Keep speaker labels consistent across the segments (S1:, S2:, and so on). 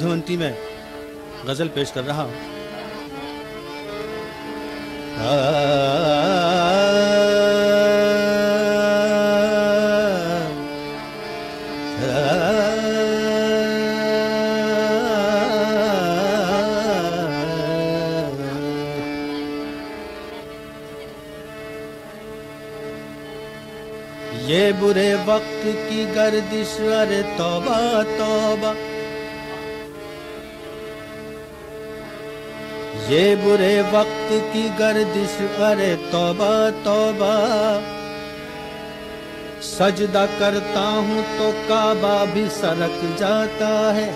S1: मधुवंती में गज़ल पेश कर रहा हूँ। बुरे वक्त की गर्दिश अरे तौबा तौबा। ये बुरे वक्त की गर्दिश, अरे तौबा तौबा। सजदा करता हूँ तो काबा भी सरक जाता है।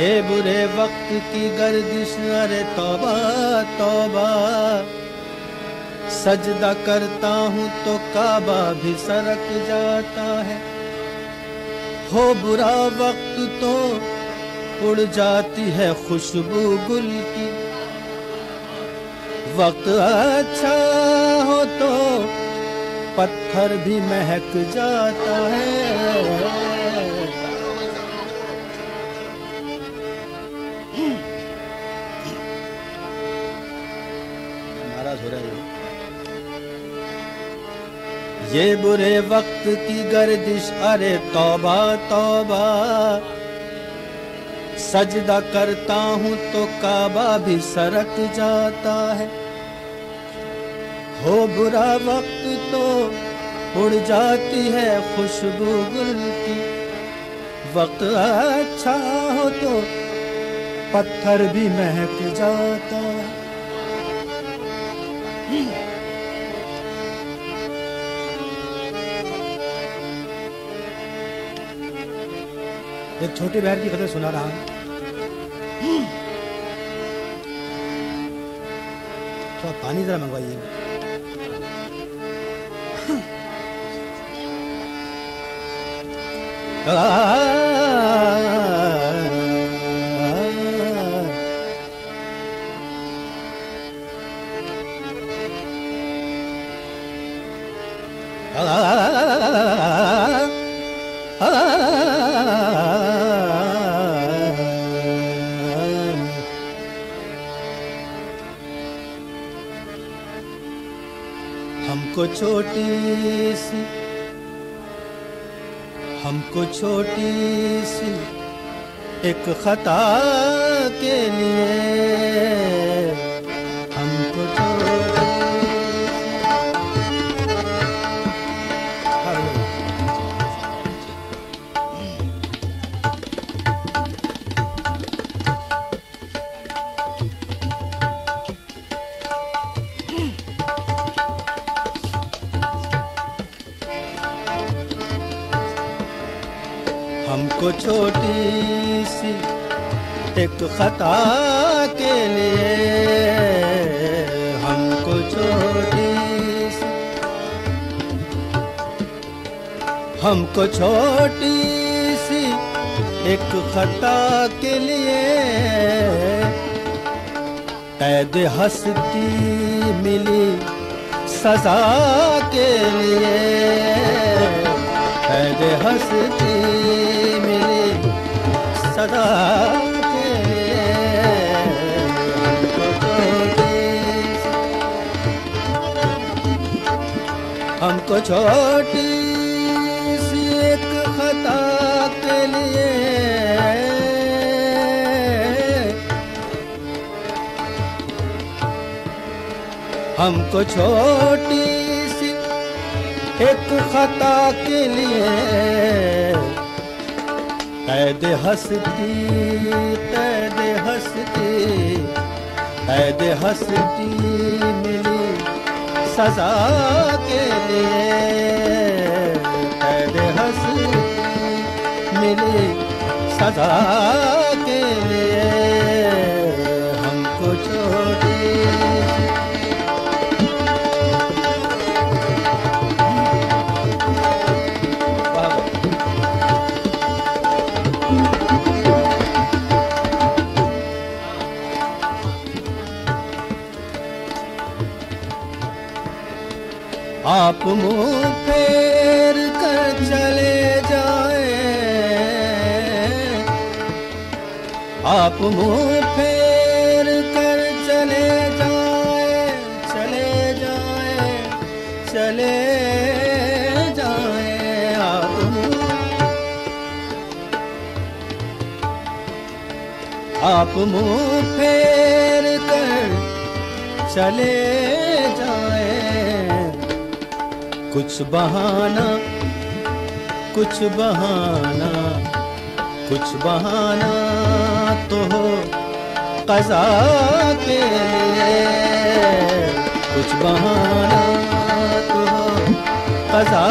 S1: ये बुरे वक्त की गर्दिश, अरे तौबा तौबा। सजदा करता हूँ तो काबा भी सरक जाता है। हो बुरा वक्त तो उड़ जाती है खुशबू गुल की। वक्त अच्छा हो तो पत्थर भी महक जाता है। ये बुरे वक्त की गर्दिश, अरे तौबा तौबा। सजदा करता हूँ तो काबा भी सरक जाता है। हो बुरा वक्त तो उड़ जाती है खुशबू गुल की। वक्त अच्छा हो तो पत्थर भी महक जाता है। एक छोटी बहन की कथा सुना रहा हूँ। थोड़ा पानी जरा मंगवाइए। हमको छोटी सी। हमको छोटी सी एक खता के लिए। हमको छोटी सी, एक खता के लिए। हमको छोटी सी हमको छोटी सी, एक खता के लिए। कैद हस्ती मिली सजा के लिए। कैद हस्ती हमको छोटी सी एक खता के लिए हमको छोटी सी एक खता के लिए कैद हंसती कैद हंसती कैद हंसती मिली सजा के लिए। कैद हंसती मिली सजा आप मुँह फेर कर चले जाए। आप मुँह फेर कर चले जाए चले जाए चले जाए आप मुँह। फेर कर चले कुछ बहाना कुछ बहाना कुछ बहाना तो हो कजा के लिए। कुछ बहाना तो हो कजा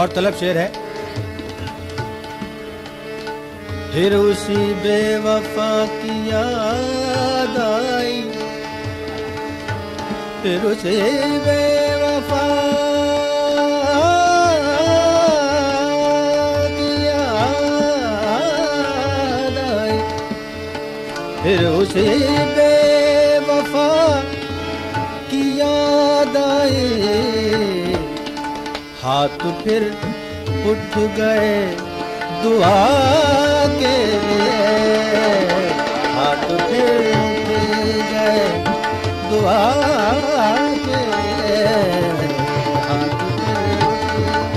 S1: गौरतलब शेर है। फिर उसी बेवफा की याद आई। फिर उसी बेवफा फिर उसी हाथ फिर उठ गए दुआ के लिए। हाथ फिर उठ गए दुआ के लिए। हाथ फिर उठ गए।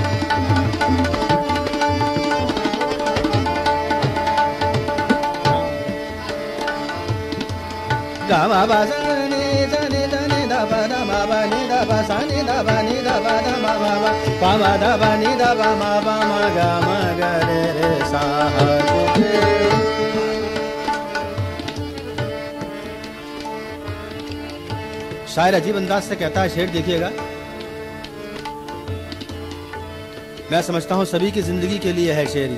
S1: गावा बाजा ने जाने जाने दबा दबा बने दबा सा ने दबा ने दबा ma da ba ni da ba ma ba ma ga ma ga re re sa ha ju re. शायर अजीब अंदाज से कहता है शेर देखिएगा। मैं समझता हूँ सभी की ज़िंदगी के लिए है शेर।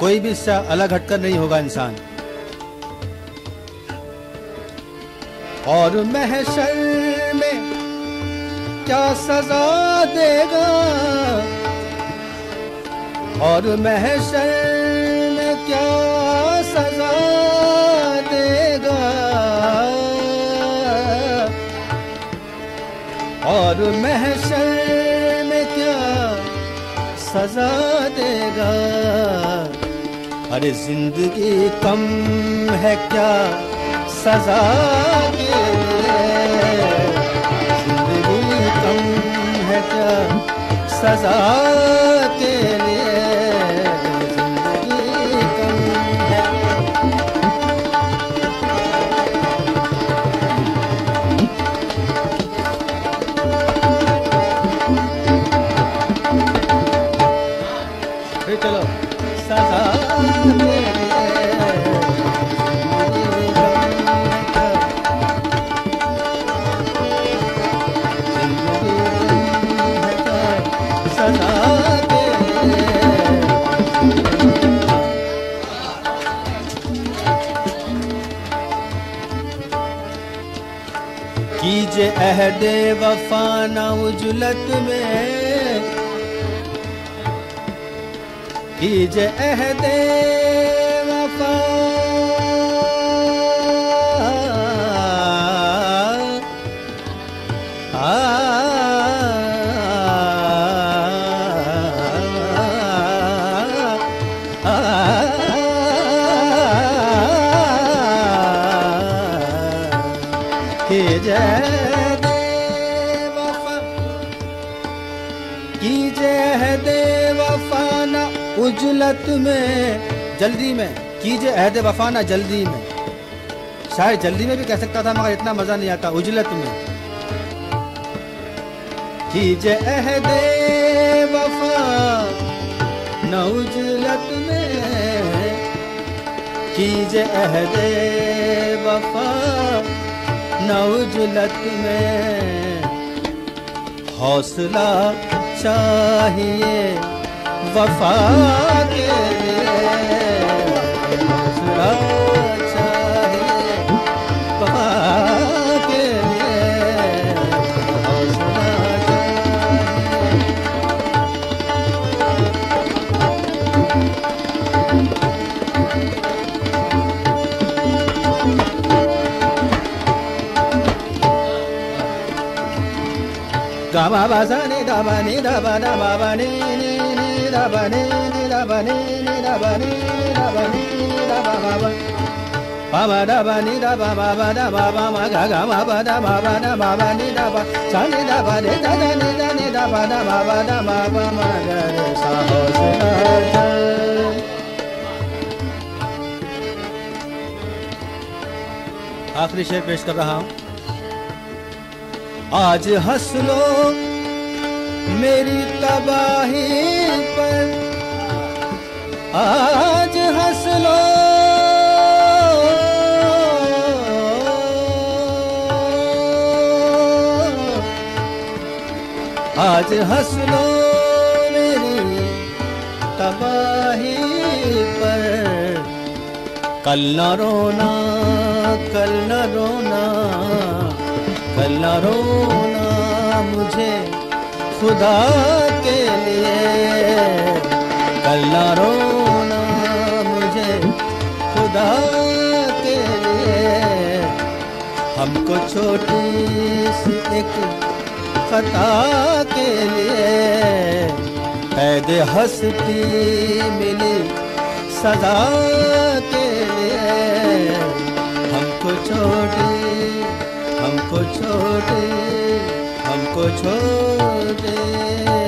S1: कोई भी इससे अलग हटकर नहीं होगा इंसान। और महशर में क्या सजा देगा? और महशर में क्या सजा देगा? और महशर में क्या सजा देगा? अरे ज़िंदगी कम है क्या सजा के सज अहदे वफा ना उजलत में। कीजे अहदे उजलत में। जल्दी में। कीजिए अहद वफाना जल्दी में। शायद जल्दी में भी कह सकता था, मगर इतना मज़ा नहीं आता। उजलत में। कीजिए अहद वफा न उजलत में। कीजिए अहद वफा न उजलत में। हौसला चाहिए। वफा के Gama ba sa ni da ba ni da ba da ba ba ni ni da ba ni ni da ba ni ni da ba ni da ba ni da ba ba ba ba ba da ba ni da ba ba ba da ba ba ma ga ga ma ba da ba ba da ba ba ni da ba sa ni da ba ni da da ni da ni da ba da ba ba da ba ba ma ga re sa ho se na आखिरी शेर पेश कर रहा हूँ आज हंस लो मेरी तबाही पर आज हंस लो। आज हंस लो मेरी तबाही पर। कल न रोना, कल न रोना, कल न रोना मुझे। खुदा के लिए। कल न रोना मुझे, खुदा के लिए। हमको छोटी सी एक खता के लिए। कैद हस्ती मिली सदा के लिए। हमको छोटे हमको छोटे हमको छोटे। করবে